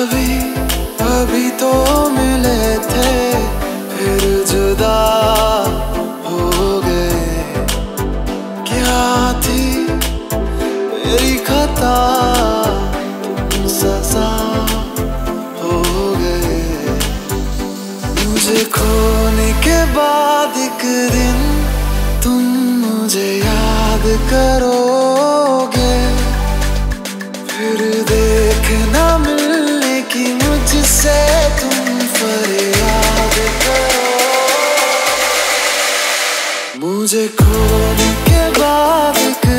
अभी अभी तो मिले थे, फिर जुदा हो गए। क्या थी मेरी खता? तुम सजा हो गए। मुझे खोने के बाद एक दिन तुम मुझे याद करोगे। फिर मुझे खोल के बात कर